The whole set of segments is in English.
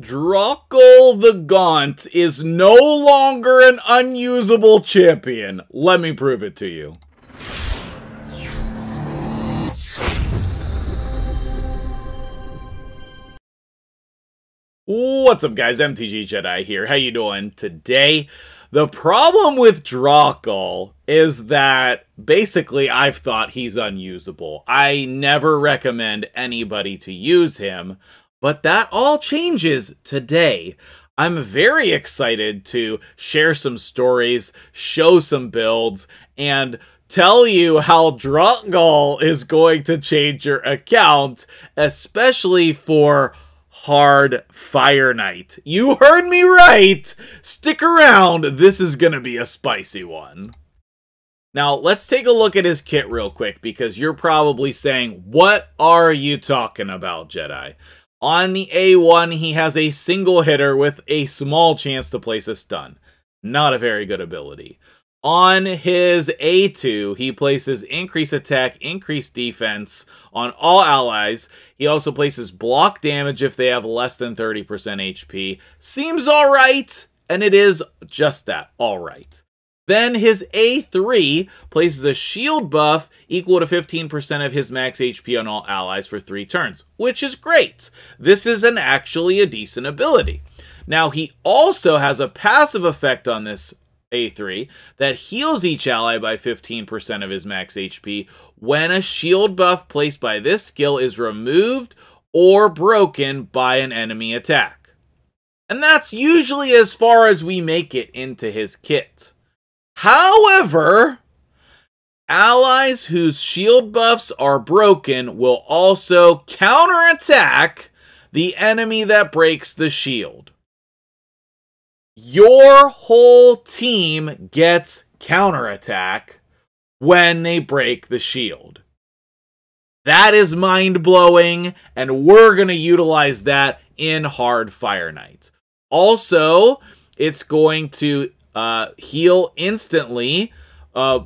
Drokgul the Gaunt is no longer an unusable champion. Let me prove it to you. What's up guys, MTG Jedi here. How you doing today? The problem with Drokgul is that basically I've thought he's unusable. I never recommend anybody to use him, but that all changes today. I'm very excited to share some stories, show some builds, and tell you how Drokgul is going to change your account, especially for hard Fire Knight. You heard me right! Stick around, this is gonna be a spicy one. Now, let's take a look at his kit real quick, because you're probably saying, what are you talking about, Jedi? On the A1, he has a single hitter with a small chance to place a stun. Not a very good ability. On his A2, he places increase attack, increase defense on all allies. He also places block damage if they have less than 30% HP. Seems alright, and it is just that, alright. Then his A3 places a shield buff equal to 15% of his max HP on all allies for 3 turns, which is great. This is an actually a decent ability. Now, he also has a passive effect on this a3 that heals each ally by 15% of his max HP when a shield buff placed by this skill is removed or broken by an enemy attack. And that's usually as far as we make it into his kit. However, allies whose shield buffs are broken will also counterattack the enemy that breaks the shield your whole team gets counterattack when they break the shield. That is mind blowing, and we're going to utilize that in Hard Fire Knight. Also, it's going to uh, heal instantly. Uh,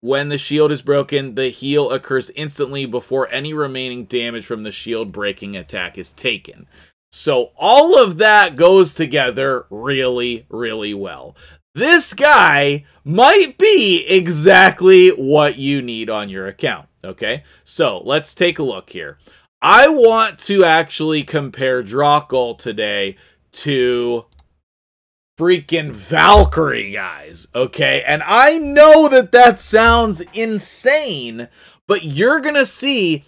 when the shield is broken, the heal occurs instantly before any remaining damage from the shield breaking attack is taken. So all of that goes together really, really well. This guy might be exactly what you need on your account. Okay, so let's take a look here. I want to actually compare Drokgul today to freaking Valkyrie, guys. Okay, and I know that that sounds insane, but you're gonna see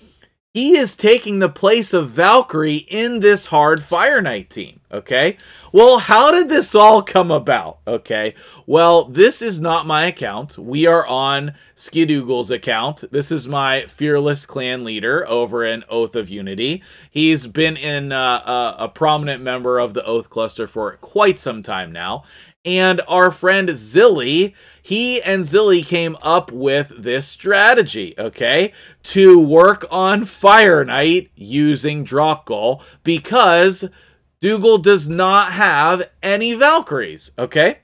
he is taking the place of Valkyrie in this hard Fire Knight team. Okay. Well, how did this all come about? Okay. Well, this is not my account. We are on Skidoogle's account. This is my fearless clan leader over in Oath of Unity. He's been in uh, uh, a prominent member of the Oath cluster for quite some time now. And our friend Zilly he and Zilly came up with this strategy, okay, to work on Fire Knight using Drokgul because Dougal does not have any Valkyries, okay?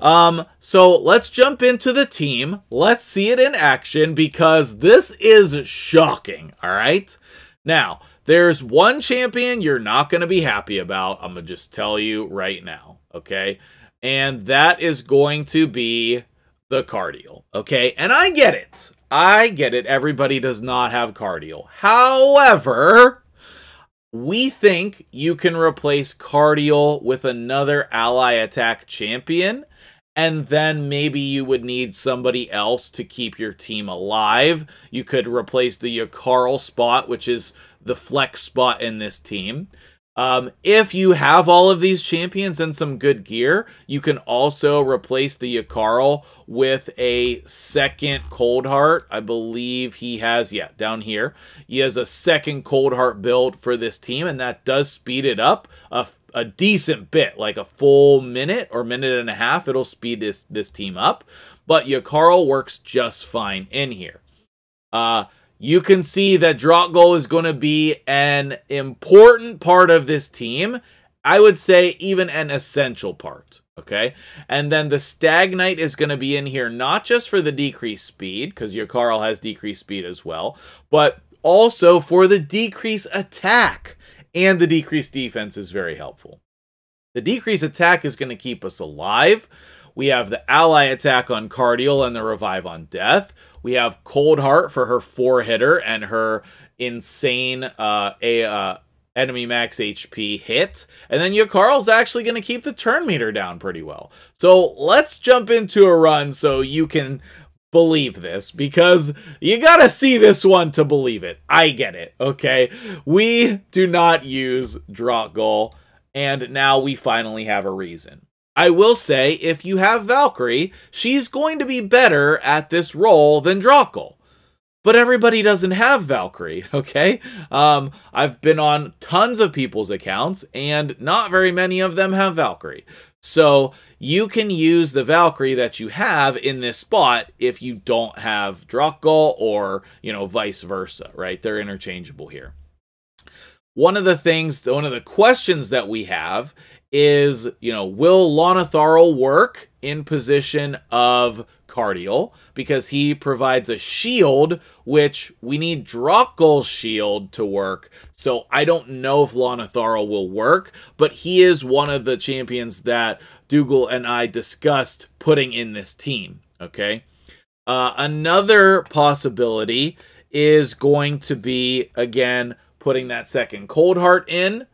Um, so let's jump into the team. Let's see it in action because this is shocking, all right? Now, there's one champion you're not going to be happy about. I'm going to just tell you right now, okay? and that is going to be the Cardiel. Okay, and I get it. I get it. Everybody does not have Cardiel. However, we think you can replace Cardiel with another ally attack champion, and then maybe you would need somebody else to keep your team alive. You could replace the Yakarl spot, which is the flex spot in this team. Um, if you have all of these champions and some good gear, you can also replace the Yakarl with a second Cold Heart. I believe he has, yeah, down here. He has a second Cold Heart build for this team, and that does speed it up a, a decent bit, like a full minute or minute and a half. It'll speed this, this team up, but Yakarl works just fine in here. Uh, you can see that Drokgul is going to be an important part of this team. I would say even an essential part. Okay. And then the Stag Knight is going to be in here not just for the decreased speed, because Yakarl has decreased speed as well, but also for the decreased attack and the decreased defense is very helpful. The decreased attack is going to keep us alive. We have the ally attack on Cardiel and the revive on death. We have Cold Heart for her four hitter and her insane uh, a uh, enemy max HP hit. And then Yakarl's actually going to keep the turn meter down pretty well. So let's jump into a run so you can believe this because you gotta see this one to believe it. I get it, okay? We do not use Drokgul, and now we finally have a reason. I will say, if you have Valkyrie, she's going to be better at this role than Drokgul but everybody doesn't have Valkyrie, okay? Um, I've been on tons of people's accounts, and not very many of them have Valkyrie. So you can use the Valkyrie that you have in this spot if you don't have Drokgul or, you know, vice versa, right? They're interchangeable here. One of the things, one of the questions that we have is, you know, will Lonatharil work in position of Cardiel because he provides a shield, which we need Drokgul's shield to work. So I don't know if Lonatharil will work, but he is one of the champions that Dougal and I discussed putting in this team. Okay. Uh, another possibility is going to be, again, putting that second Cold Heart in.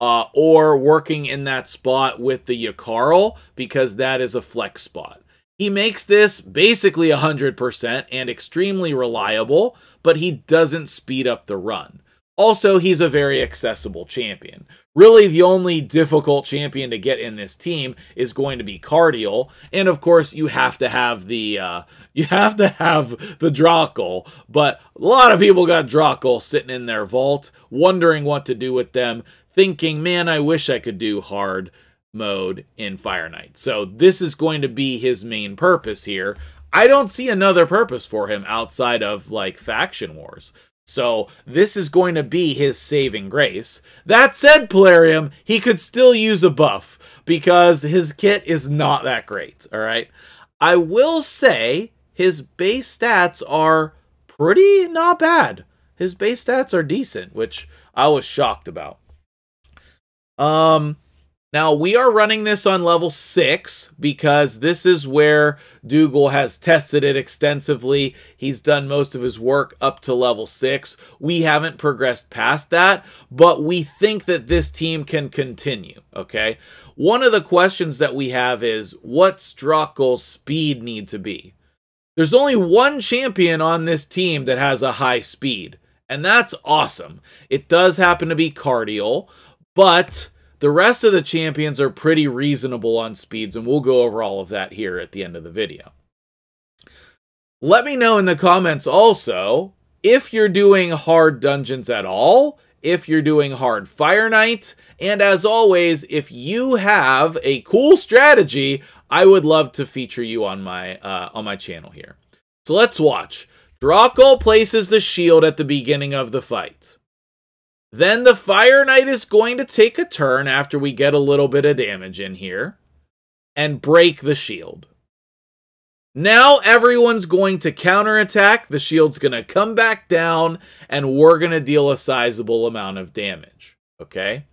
Uh, or working in that spot with the Yakarl because that is a flex spot. He makes this basically 100% and extremely reliable, but he doesn't speed up the run. Also, he's a very accessible champion. Really, the only difficult champion to get in this team is going to be Cardiel, and of course, you have to have the uh, you have to have the Drokgul. But a lot of people got Drokgul sitting in their vault, wondering what to do with them, thinking, "Man, I wish I could do hard." mode in Fire Knight. So this is going to be his main purpose here. I don't see another purpose for him outside of like faction wars. So this is going to be his saving grace. That said, Plarium, he could still use a buff because his kit is not that great, all right? I will say his base stats are pretty not bad. His base stats are decent, which I was shocked about. Um now, we are running this on level 6 because this is where Dougal has tested it extensively. He's done most of his work up to level 6. We haven't progressed past that, but we think that this team can continue, okay? One of the questions that we have is, what's Drokgul's speed need to be? There's only one champion on this team that has a high speed, and that's awesome. It does happen to be Cardiel, but the rest of the champions are pretty reasonable on speeds, and we'll go over all of that here at the end of the video. Let me know in the comments also if you're doing hard dungeons at all, if you're doing hard Fire Knight, and as always, if you have a cool strategy, I would love to feature you on my uh, on my channel here. So let's watch. Drokgul places the shield at the beginning of the fight. Then the Fire Knight is going to take a turn after we get a little bit of damage in here and break the shield. Now everyone's going to counterattack, the shield's going to come back down, and we're going to deal a sizable amount of damage. Okay?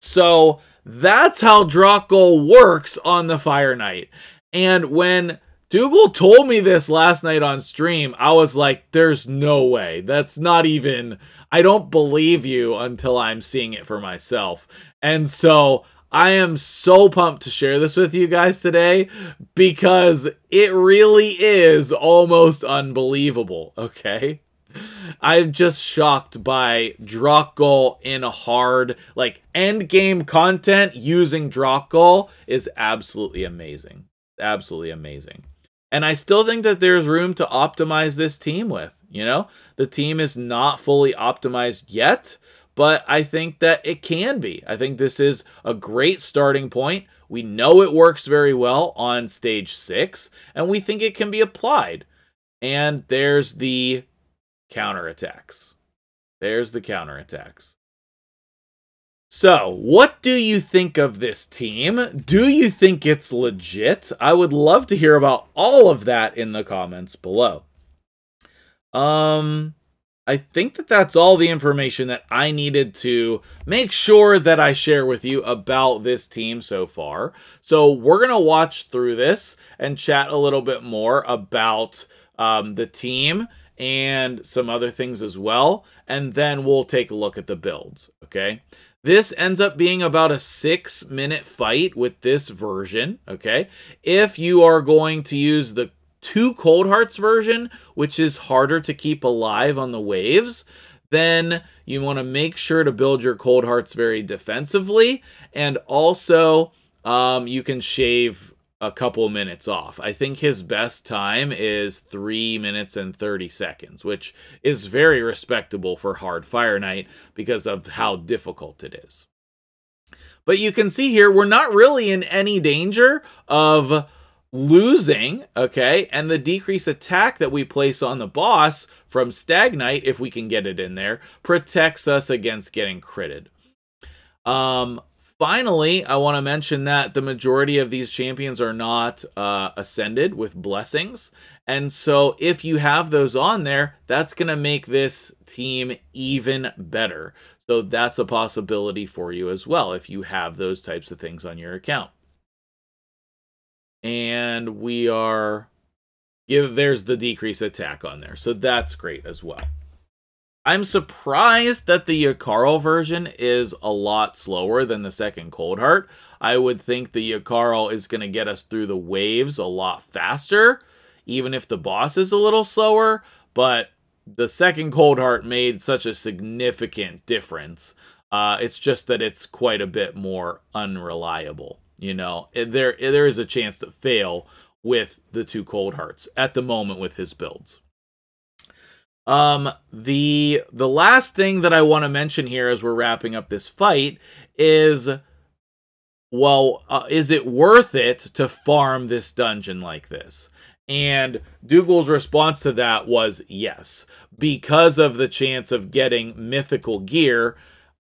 So that's how Drokgul works on the Fire Knight. And when Dougal told me this last night on stream, I was like, there's no way. That's not even I don't believe you until I'm seeing it for myself. And so I am so pumped to share this with you guys today because it really is almost unbelievable, okay? I'm just shocked by Drokgul in a hard, like, end game content using Drokgul is absolutely amazing. Absolutely amazing. And I still think that there's room to optimize this team with. You know, the team is not fully optimized yet, but I think that it can be. I think this is a great starting point. We know it works very well on stage six, and we think it can be applied. And there's the counterattacks. There's the counterattacks. So, what do you think of this team? Do you think it's legit? I would love to hear about all of that in the comments below. Um, I think that that's all the information that I needed to make sure that I share with you about this team so far. So we're going to watch through this and chat a little bit more about um, the team and some other things as well. And then we'll take a look at the builds, okay? This ends up being about a six minute fight with this version, okay? If you are going to use the two Cold Hearts version, which is harder to keep alive on the waves, then you want to make sure to build your Cold Hearts very defensively. And also, um, you can shave a couple minutes off. I think his best time is 3 minutes and 30 seconds, which is very respectable for Hard Fire Knight because of how difficult it is. But you can see here, we're not really in any danger of losing, okay? And the decrease attack that we place on the boss from Stag Knight, if we can get it in there, protects us against getting critted. Um, finally, I want to mention that the majority of these champions are not uh, ascended with blessings. And so if you have those on there, that's going to make this team even better. So that's a possibility for you as well if you have those types of things on your account and we are give there's the decrease attack on there. So that's great as well. I'm surprised that the Yakarl version is a lot slower than the second Cold Heart. I would think the Yakarl is going to get us through the waves a lot faster, even if the boss is a little slower, but the second Cold Heart made such a significant difference. Uh, it's just that it's quite a bit more unreliable. You know, there there is a chance to fail with the two cold hearts at the moment with his builds. Um, the the last thing that I want to mention here as we're wrapping up this fight is, well, uh, is it worth it to farm this dungeon like this? And Dougal's response to that was yes, because of the chance of getting mythical gear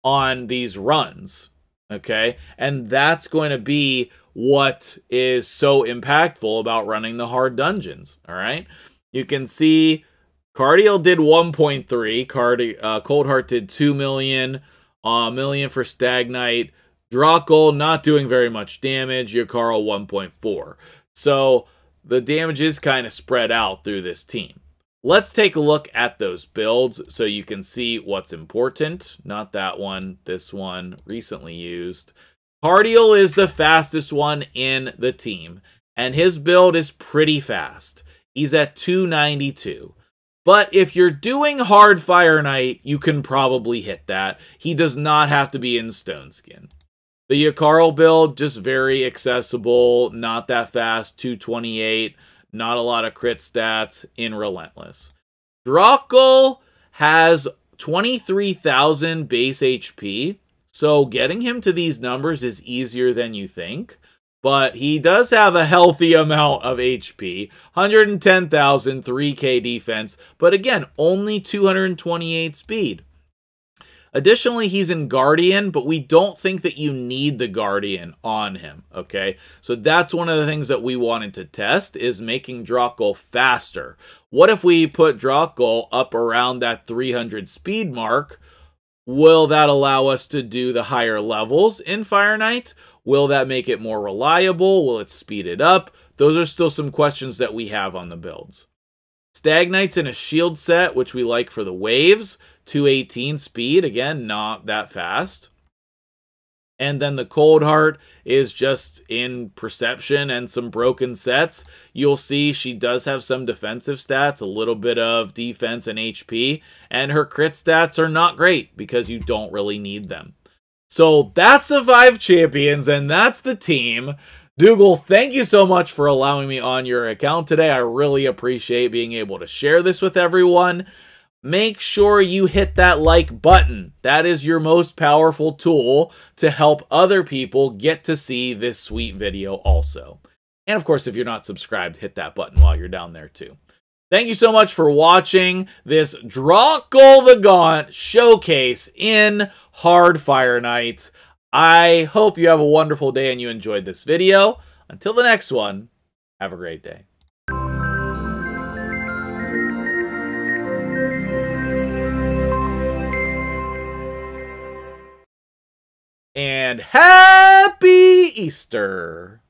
on these runs. Okay. And that's going to be what is so impactful about running the hard dungeons. All right. You can see Cardiel did 1.3. Cardi uh, Cold Heart did 2 million. Uh, million for Stagnite. Drokgul not doing very much damage. Yakarl 1.4. So the damage is kind of spread out through this team. Let's take a look at those builds so you can see what's important. Not that one, this one, recently used. Cardiel is the fastest one in the team, and his build is pretty fast. He's at 292. But if you're doing Hard Fire Knight, you can probably hit that. He does not have to be in Stone Skin. The Yakarl build, just very accessible, not that fast, 228. Not a lot of crit stats in Relentless. Drokgul has 23,000 base HP, so getting him to these numbers is easier than you think. But he does have a healthy amount of HP. 110,000, 3k defense, but again, only 228 speed. Additionally, he's in Guardian, but we don't think that you need the Guardian on him, okay? So that's one of the things that we wanted to test is making Drokgul faster. What if we put Drokgul up around that 300 speed mark? Will that allow us to do the higher levels in Fire Knight? Will that make it more reliable? Will it speed it up? Those are still some questions that we have on the builds. Stag Knight's in a shield set, which we like for the waves. 218 speed, again, not that fast. And then the Cold Heart is just in perception and some broken sets. You'll see she does have some defensive stats, a little bit of defense and HP, and her crit stats are not great because you don't really need them. So that's the five champions, and that's the team. Dougal, thank you so much for allowing me on your account today. I really appreciate being able to share this with everyone make sure you hit that like button. That is your most powerful tool to help other people get to see this sweet video also. And of course, if you're not subscribed, hit that button while you're down there too. Thank you so much for watching this Drokgul the Gaunt showcase in Hardfire Knight. I hope you have a wonderful day and you enjoyed this video. Until the next one, have a great day. And happy Easter!